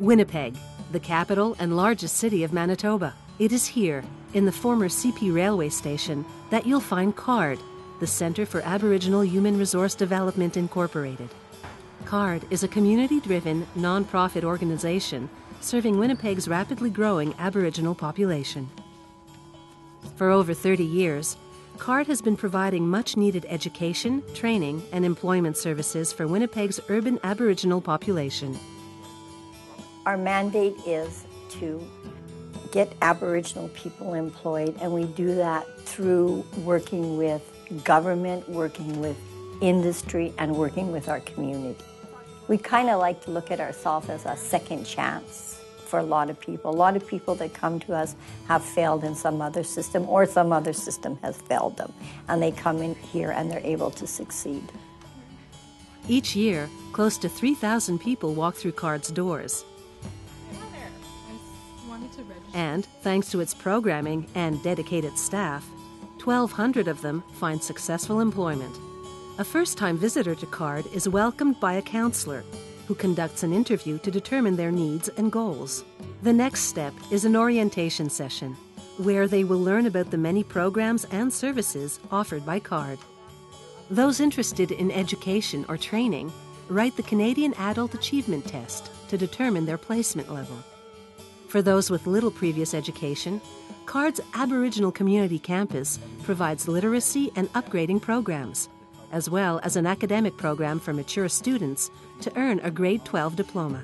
Winnipeg, the capital and largest city of Manitoba. It is here, in the former CP railway station, that you'll find CAHRD, the Centre for Aboriginal Human Resource Development Incorporated. CAHRD is a community driven, non profit organization serving Winnipeg's rapidly growing Aboriginal population. For over 30 years, CAHRD has been providing much needed education, training, and employment services for Winnipeg's urban Aboriginal population. Our mandate is to get Aboriginal people employed, and we do that through working with government, working with industry, and working with our community. We kind of like to look at ourselves as a second chance for a lot of people. A lot of people that come to us have failed in some other system, or some other system has failed them, and they come in here and they're able to succeed. Each year, close to 3,000 people walk through CAHRD's doors. And thanks to its programming and dedicated staff, 1,200 of them find successful employment. A first time visitor to CAHRD is welcomed by a counselor who conducts an interview to determine their needs and goals. The next step is an orientation session where they will learn about the many programs and services offered by CAHRD. Those interested in education or training write the Canadian Adult Achievement Test to determine their placement level. For those with little previous education, CAHRD's Aboriginal Community Campus provides literacy and upgrading programs, as well as an academic program for mature students to earn a grade 12 diploma.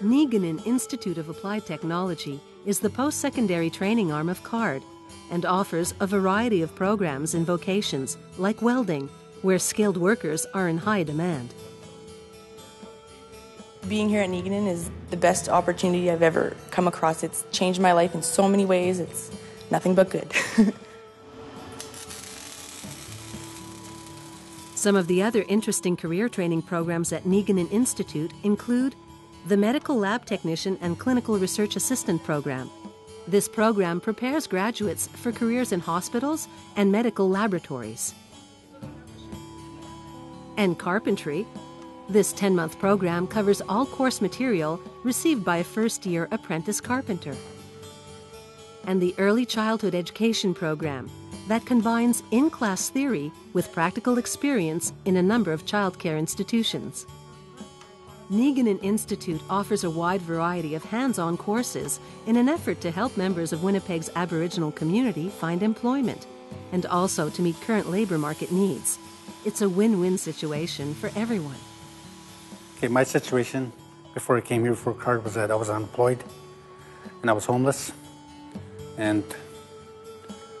Niiganan Institute of Applied Technology is the post secondary training arm of CAHRD and offers a variety of programs in vocations like welding, where skilled workers are in high demand. Being here at Niiganan is the best opportunity I've ever come across. It's changed my life in so many ways. It's nothing but good. Some of the other interesting career training programs at Niiganan Institute include the Medical Lab Technician and Clinical Research Assistant Program. This program prepares graduates for careers in hospitals and medical laboratories. And Carpentry. This 10 month program covers all course material received by a first year apprentice carpenter. And the Early Childhood Education Program that combines in class theory with practical experience in a number of childcare institutions. Niiganan Institute offers a wide variety of hands on courses in an effort to help members of Winnipeg's Aboriginal community find employment and also to meet current labor market needs. It's a win win situation for everyone. Okay, my situation before I came here for CAHRD was that I was unemployed and I was homeless and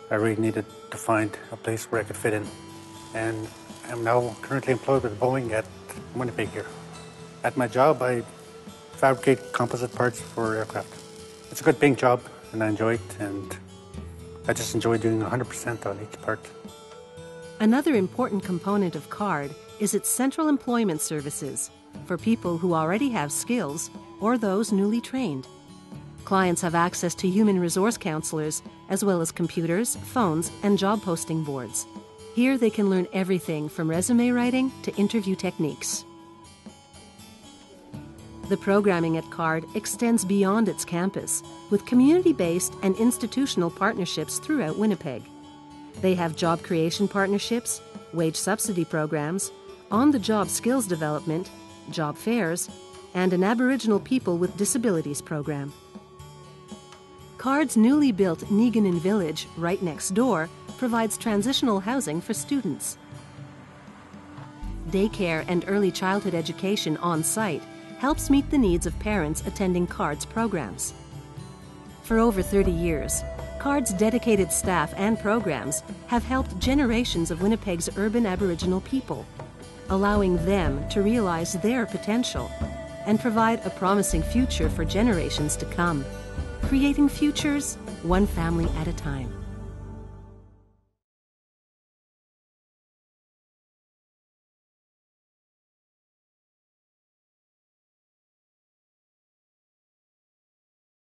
I really needed to find a place where I could fit in. And I'm now currently employed with Boeing at Winnipeg here. At my job, I fabricate composite parts for aircraft. It's a good paying job, and I enjoy it, and I just enjoy doing 100% on each part. Another important component of CAHRD is its central employment services for people who already have skills or those newly trained. Clients have access to human resource counselors, as well as computers, phones, and job posting boards. Here they can learn everything from resume writing to interview techniques. The programming at CAHRD extends beyond its campus, with community based and institutional partnerships throughout Winnipeg. They have job creation partnerships, wage subsidy programs, on the job skills development, job fairs, and an Aboriginal People with Disabilities program. CAHRD's newly built Niiganan Village, right next door, provides transitional housing for students. Daycare and early childhood education on site helps meet the needs of parents attending CAHRD's programs. For over 30 years, CAHRD's dedicated staff and programs have helped generations of Winnipeg's urban Aboriginal people, allowing them to realize their potential and provide a promising future for generations to come creating futures one family at a time.